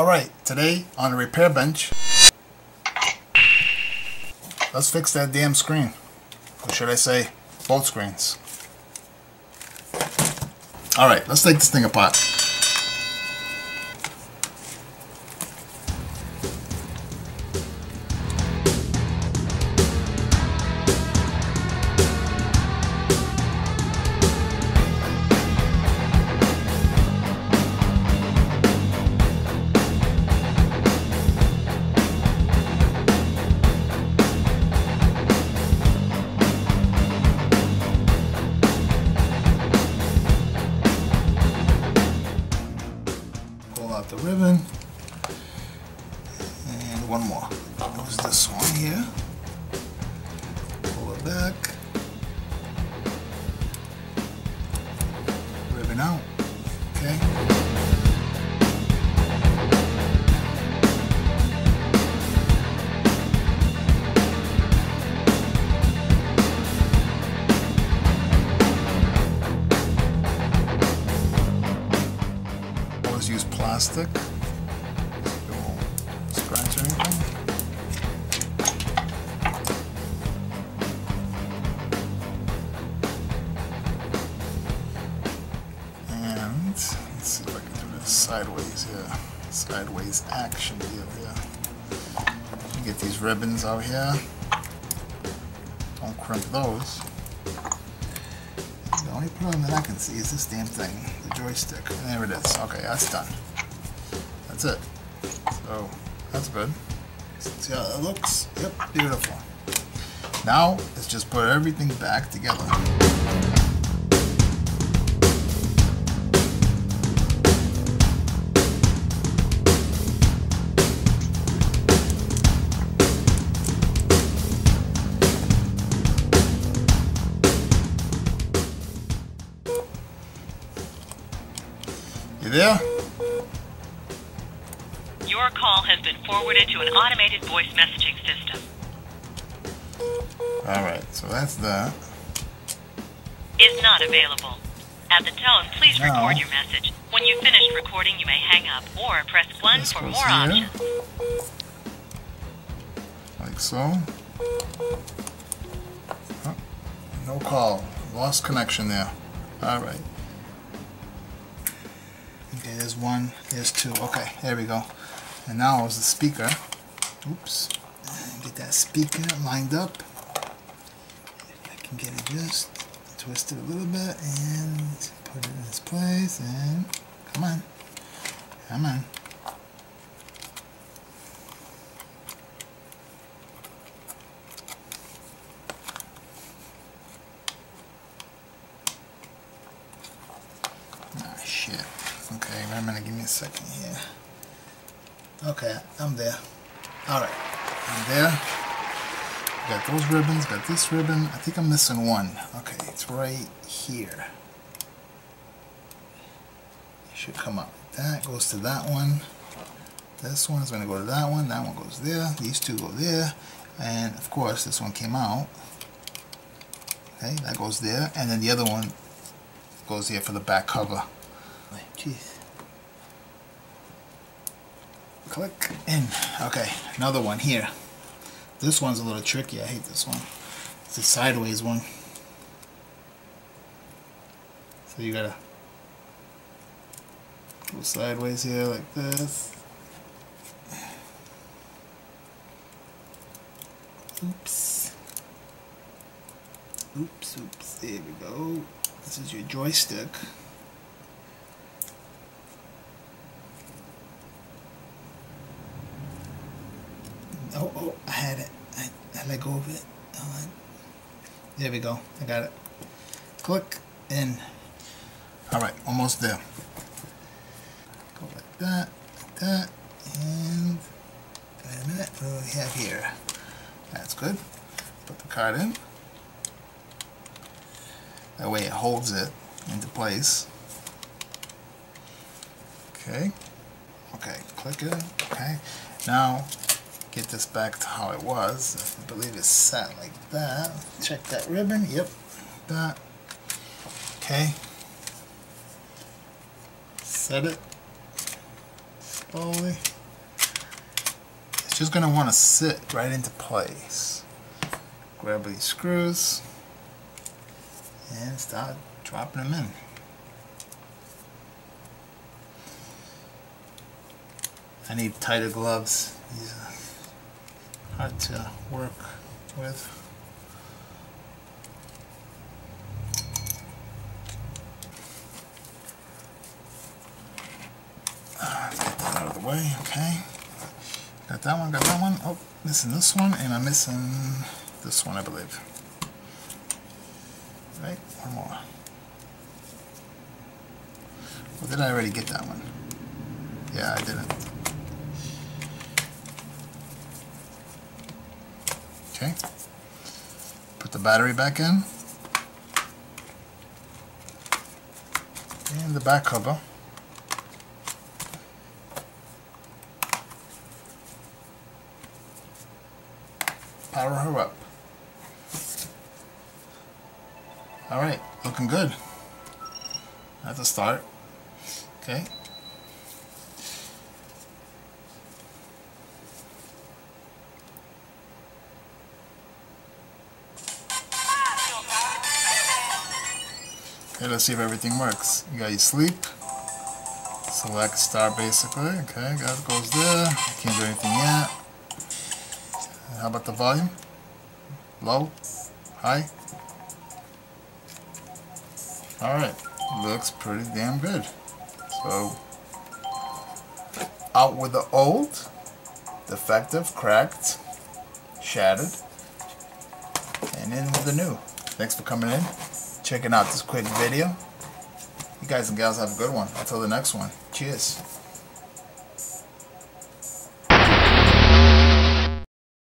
Alright, today on the repair bench, let's fix that damn screen. Or should I say, both screens. Alright, let's take this thing apart. Sideways action here. Get these ribbons out here. Don't crimp those. The only problem that I can see is this damn thing, the joystick. And there it is. Okay, that's done. That's it. So, that's good. See how it looks? Yep, beautiful. Now, let's just put everything back together. You there? Your call has been forwarded to an automated voice messaging system. Alright, so that's that. Is not available. At the tone, please record your message. When you've finished recording, you may hang up or press 1 This for more options. Like so. Oh, no call. Lost connection there. Alright. Okay, there's one, there's two. Okay, there we go. And now is the speaker. Oops. Get that speaker lined up. I can get it just twist it a little bit and put it in its place and come on. Come on. Ah, shit. Wait a minute, give me a second here. Okay, I'm there. Alright, I'm there. Got those ribbons, got this ribbon. I think I'm missing one. Okay, it's right here. It should come up. That goes to that one. This one's going to go to that one. That one goes there. These two go there. And, of course, this one came out. Okay, that goes there. And then the other one goes here for the back cover. Jeez. Click in. Okay, another one here. This one's a little tricky. I hate this one. It's a sideways one. So you gotta go sideways here like this. Oops. Oops, oops. There we go. This is your joystick. Oh, oh, I had it. I, I let go of it. Hold on. There we go. I got it. Click in. Alright, almost there. Go like that, like that, and wait a minute, what do we have here? That's good. Put the card in. That way it holds it into place. Okay. Okay, click it. Okay. Now, get this back to how it was. I believe it's set like that. Check that ribbon. Yep. That. Okay. Set it. Slowly. It's just going to want to sit right into place. Grab these screws and start dropping them in. I need tighter gloves. These are hard to work with. Okay. Got that one, got that one. Oh, missing this one, and I'm missing this one, I believe. Right, one more. Or did I already get that one? Yeah, I didn't. Okay. Put the battery back in. And the back cover. Power her up. Alright, looking good. That's a start. Okay. Okay, let's see if everything works. You got your sleep. Select start basically. Okay, that goes there. Can't do anything yet. How about the volume? Low? High? Alright, looks pretty damn good. So, out with the old, defective, cracked, shattered, and in with the new. Thanks for coming in, checking out this quick video. You guys and gals have a good one. Until the next one. Cheers.